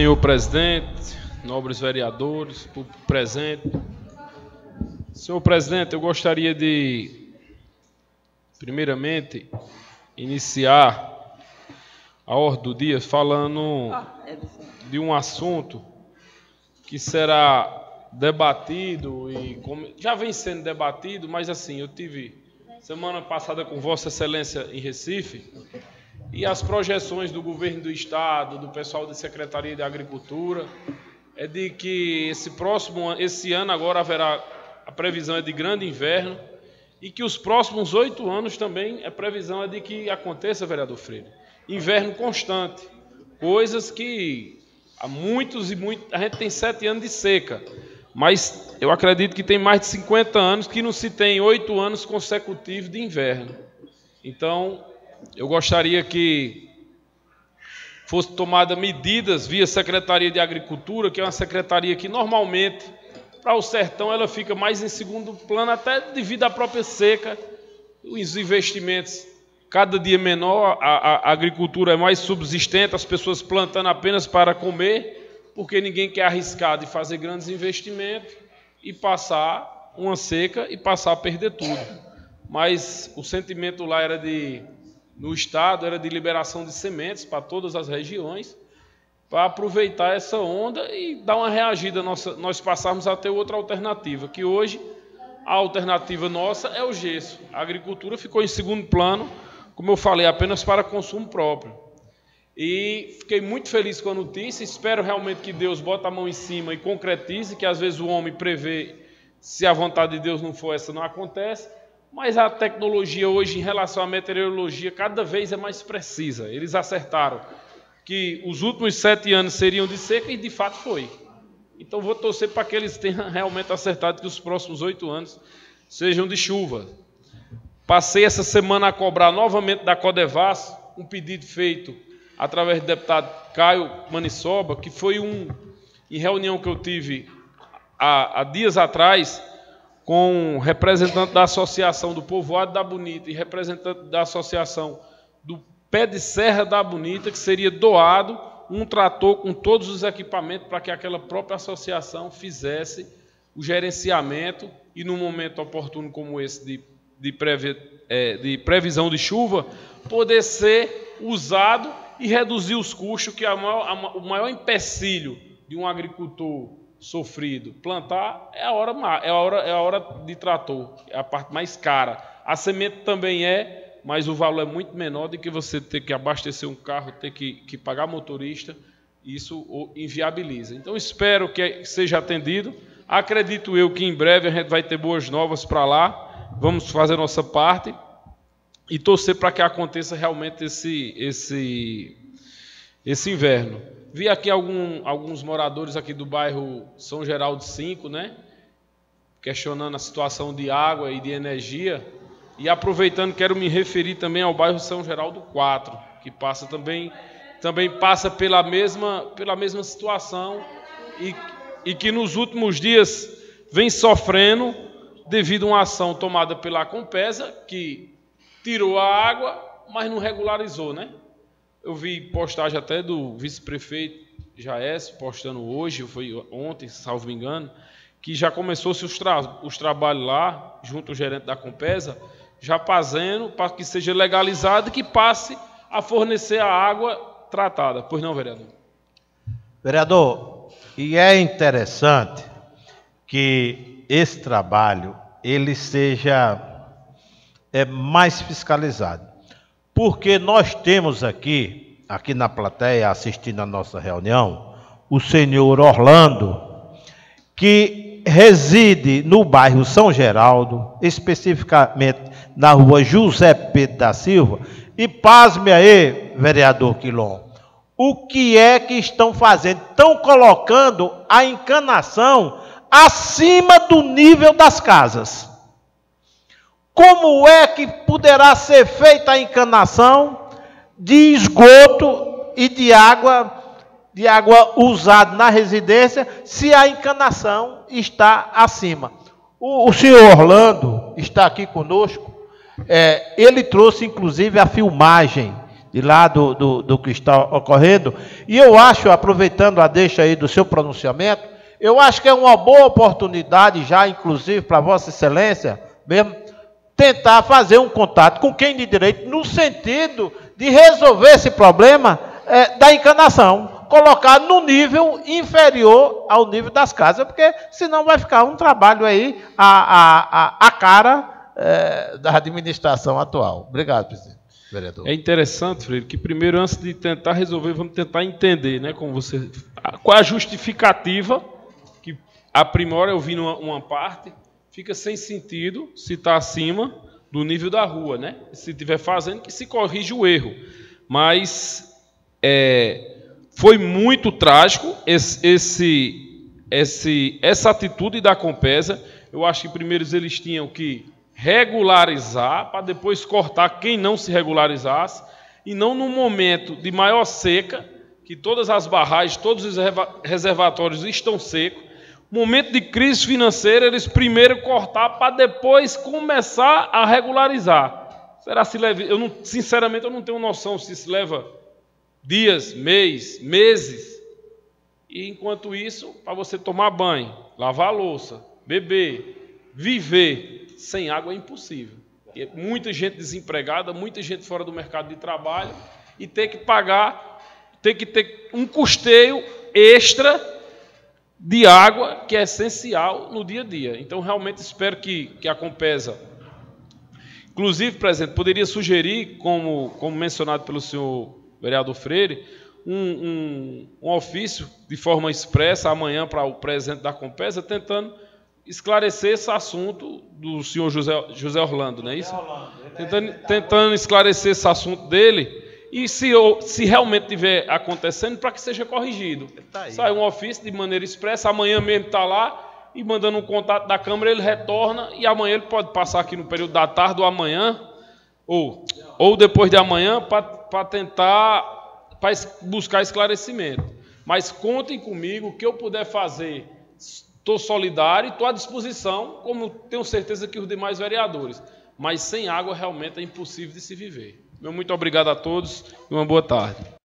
Senhor presidente, nobres vereadores, público presente. Senhor presidente, eu gostaria de, primeiramente, iniciar a ordem do dia falando de um assunto que será debatido e já vem sendo debatido, mas assim, eu tive semana passada com Vossa Excelência em Recife e as projeções do governo do estado, do pessoal da Secretaria de Agricultura, é de que esse próximo esse ano agora haverá a previsão é de grande inverno e que os próximos oito anos também a previsão é de que aconteça, vereador Freire, inverno constante, coisas que há muitos e muitos a gente tem sete anos de seca, mas eu acredito que tem mais de 50 anos que não se tem oito anos consecutivos de inverno. Então eu gostaria que fosse tomada medidas via Secretaria de Agricultura, que é uma secretaria que normalmente para o sertão ela fica mais em segundo plano, até devido à própria seca, os investimentos cada dia menor, a, a, agricultura é mais subsistente, as pessoas plantando apenas para comer, porque ninguém quer arriscar de fazer grandes investimentos e passar uma seca e passar a perder tudo. Mas o sentimento lá era de no estado era de liberação de sementes para todas as regiões, para aproveitar essa onda e dar uma reagida, nós passarmos a ter outra alternativa, que hoje a alternativa nossa é o gesso. A agricultura ficou em segundo plano, como eu falei, apenas para consumo próprio. E fiquei muito feliz com a notícia, espero realmente que Deus bote a mão em cima e concretize, que às vezes o homem prevê, se a vontade de Deus não for essa, não acontece, mas a tecnologia hoje, em relação à meteorologia, cada vez é mais precisa. Eles acertaram que os últimos sete anos seriam de seca e de fato foi. Então vou torcer para que eles tenham realmente acertado que os próximos oito anos sejam de chuva. Passei essa semana a cobrar novamente da Codevas um pedido feito através do deputado Caio Manissoba, que foi um em reunião que eu tive há, há dias atrás com representante da Associação do Povoado da Bonita e representante da Associação do Pé de Serra da Bonita, que seria doado um trator com todos os equipamentos para que aquela própria associação fizesse o gerenciamento e, num momento oportuno como esse de, de, previ, é, de previsão de chuva, poder ser usado e reduzir os custos, que é o maior empecilho de um agricultor sofrido. Plantar é a hora é a hora é a hora de trator, é a parte mais cara. A semente também é, mas o valor é muito menor do que você ter que abastecer um carro, ter que, que pagar motorista. Isso inviabiliza. Então espero que seja atendido. Acredito eu que em breve a gente vai ter boas novas para lá. Vamos fazer nossa parte e torcer para que aconteça realmente esse esse esse inverno. Vi aqui algum, alguns moradores aqui do bairro São Geraldo 5, né? Questionando a situação de água e de energia. E aproveitando, quero me referir também ao bairro São Geraldo 4, que passa também, também passa pela mesma, pela mesma situação e, e que nos últimos dias vem sofrendo devido a uma ação tomada pela Compesa, que tirou a água, mas não regularizou, né? Eu vi postagem até do vice-prefeito Jaes postando hoje, foi ontem, salvo me engano, que já começou-se os, tra os trabalhos lá, junto ao gerente da Compesa, já fazendo para que seja legalizado e que passe a fornecer a água tratada. Pois não, vereador? Vereador, e é interessante que esse trabalho ele seja é, mais fiscalizado. Porque nós temos aqui, aqui na plateia, assistindo a nossa reunião, o senhor Orlando, que reside no bairro São Geraldo, especificamente na rua José Pedro da Silva, e pasme aí, vereador Quilom, o que é que estão fazendo? Estão colocando a encanação acima do nível das casas. Como é que poderá ser feita a encanação de esgoto e de água de água usada na residência se a encanação está acima? O, o senhor Orlando está aqui conosco. É, ele trouxe inclusive a filmagem de lá do, do, do que está ocorrendo. E eu acho, aproveitando a deixa aí do seu pronunciamento, eu acho que é uma boa oportunidade, já inclusive para Vossa Excelência, mesmo, tentar fazer um contato com quem de direito, no sentido de resolver esse problema é, da encanação, colocar no nível inferior ao nível das casas, porque senão vai ficar um trabalho aí a, a, a, a cara é, da administração atual. Obrigado, presidente vereador. É interessante, Freire, que primeiro, antes de tentar resolver, vamos tentar entender, né, como você, qual a justificativa que a primora eu vi numa uma parte, fica sem sentido se está acima do nível da rua, né? Se estiver fazendo, que se corrija o erro. Mas é, foi muito trágico esse, esse, esse, essa atitude da Compesa. Eu acho que primeiro eles tinham que regularizar, para depois cortar quem não se regularizasse, e não no momento de maior seca, que todas as barragens, todos os reservatórios estão secos, momento de crise financeira, eles primeiro cortar para depois começar a regularizar. Será se leva? Eu não, sinceramente eu não tenho noção se isso leva dias, mês, meses. E enquanto isso, para você tomar banho, lavar louça, beber, viver, sem água é impossível. E muita gente desempregada, muita gente fora do mercado de trabalho e ter que pagar, ter que ter um custeio extra de água que é essencial no dia a dia. Então, realmente espero que, que a Compesa, inclusive, presidente, poderia sugerir, como, como mencionado pelo senhor vereador Freire, um, um, um ofício de forma expressa amanhã para o presidente da Compesa, tentando esclarecer esse assunto do senhor José, José Orlando, não é isso? Tentando, tentando esclarecer esse assunto dele e se, se realmente estiver acontecendo, para que seja corrigido. Tá Sai um ofício de maneira expressa, amanhã mesmo está lá e mandando um contato da Câmara, ele retorna e amanhã ele pode passar aqui no período da tarde ou amanhã, ou, ou depois de amanhã, para tentar pra buscar esclarecimento. Mas contem comigo, o que eu puder fazer Estou solidário e estou à disposição, como tenho certeza que os demais vereadores. Mas sem água realmente é impossível de se viver. Meu muito obrigado a todos e uma boa tarde.